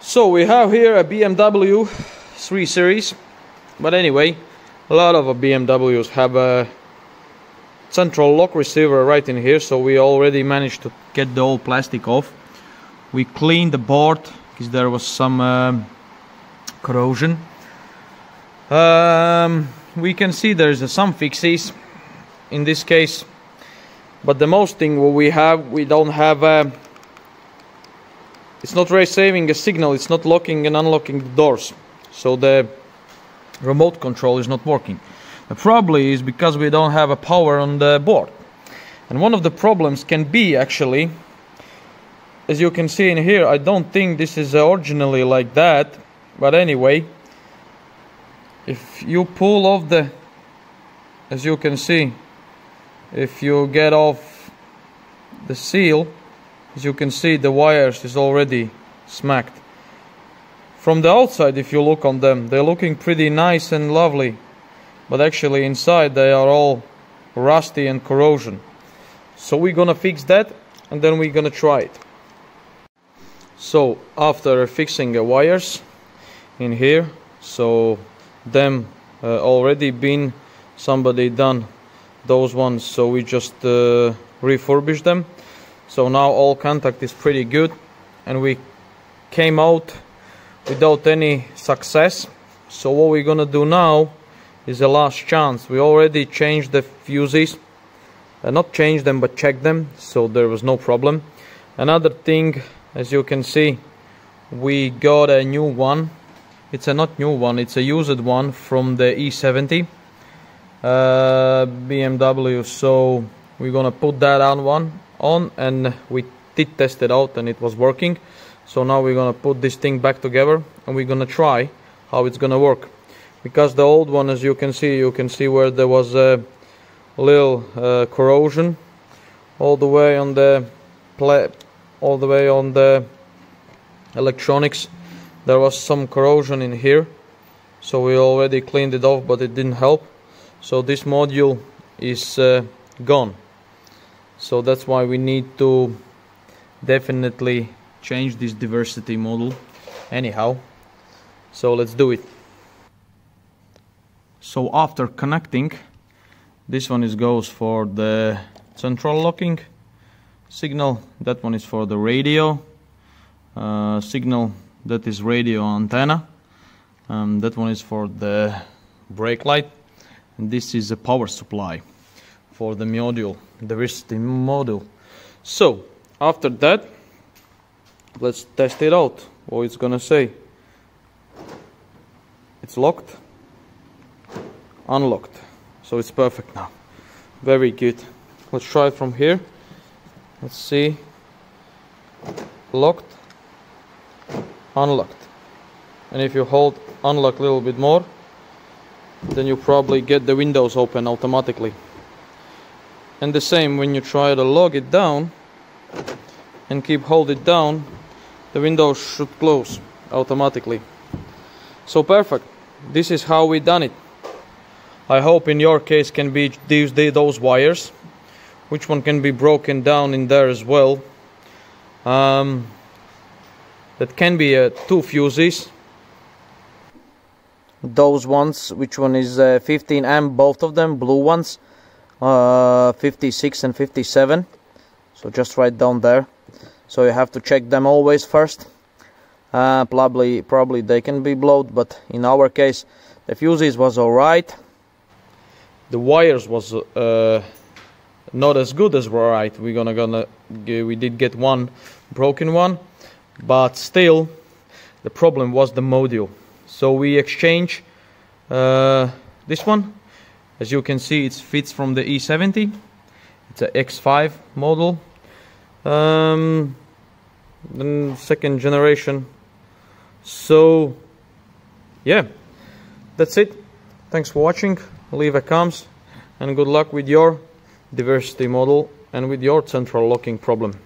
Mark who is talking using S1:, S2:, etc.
S1: So we have here a BMW 3 Series, but anyway, a lot of BMWs have a central lock receiver right in here, so we already managed to get the old plastic off. We cleaned the board because there was some um, corrosion. Um, we can see there's uh, some fixes in this case, but the most thing what we have, we don't have. Uh, it's not receiving a signal. It's not locking and unlocking the doors, so the remote control is not working. The problem is because we don't have a power on the board. And one of the problems can be actually, as you can see in here, I don't think this is originally like that, but anyway, if you pull off the, as you can see, if you get off the seal, as you can see the wires is already smacked. From the outside, if you look on them, they're looking pretty nice and lovely. But actually inside they are all rusty and corrosion. So we're gonna fix that and then we're gonna try it. So after fixing the wires in here so them uh, already been somebody done those ones so we just uh, refurbished them so now all contact is pretty good and we came out without any success so what we're gonna do now is the last chance. We already changed the fuses. Uh, not changed them, but checked them, so there was no problem. Another thing, as you can see, we got a new one. It's a not new one, it's a used one from the E70 uh, BMW. So we're gonna put that on one on, and we did test it out, and it was working. So now we're gonna put this thing back together, and we're gonna try how it's gonna work. Because the old one as you can see you can see where there was a little uh, corrosion all the way on the all the way on the electronics. There was some corrosion in here. So we already cleaned it off but it didn't help. So this module is uh, gone so that's why we need to definitely change this diversity model. Anyhow so let's do it. So after connecting this one is goes for the central locking. Signal that one is for the radio. Uh, signal that is radio antenna. Um, that one is for the brake light. And this is a power supply for the module. Diversity module. So after that let's test it out. What it's gonna say. It's locked. Unlocked. So it's perfect now. Very good. Let's try it from here. Let's see. Locked. Unlocked. And if you hold unlock a little bit more then you probably get the windows open automatically and the same when you try to log it down and keep hold it down the windows should close automatically. So perfect. This is how we done it. I hope in your case can be these those wires. Which one can be broken down in there as well? Um, that can be uh, two fuses. Those ones which one is uh, 15 amp both of them blue ones uh, 56 and 57 so just right down there. So you have to check them always first. Uh, probably probably they can be blowed but in our case the fuses was alright. The wires was uh, not as good as right we're gonna gonna we did get one broken one but still the problem was the module. So we exchange uh, this one as you can see it fits from the E70 it's a X5 model. Um, the second generation. So yeah. That's it. Thanks for watching. Leave a comments and good luck with your diversity model and with your central locking problem.